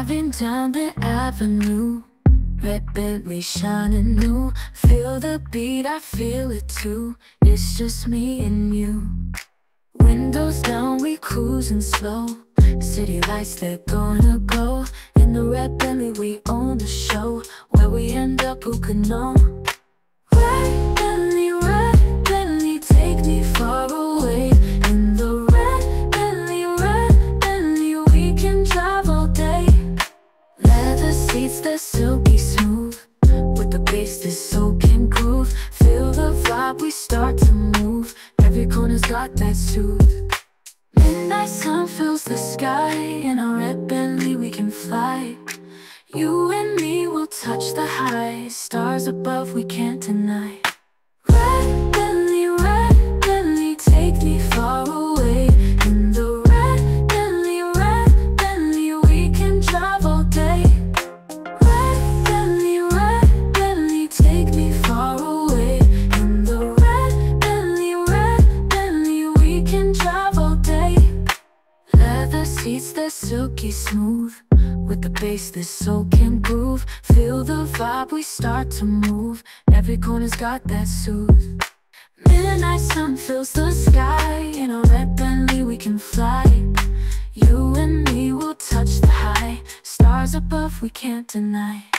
Driving down the avenue Red Bentley shining new. Feel the beat, I feel it too. It's just me and you. Windows down, we cruising slow. City lights, they're gonna go In the red Bentley, we own the show. Where we end up, who could know? They're silky smooth. With the bass, this soaking groove Feel the vibe, we start to move. Every corner's got that soothe. Midnight sun fills the sky In our red Bentley we can fly. You and me will touch the high. Stars above we can't deny Seats, they're silky smooth With the bass, this soul can groove. Feel the vibe, we start to move. Every corner's got that soothe. Midnight sun fills the sky In a red Bentley we can fly. You and me will touch the high. Stars above we can't deny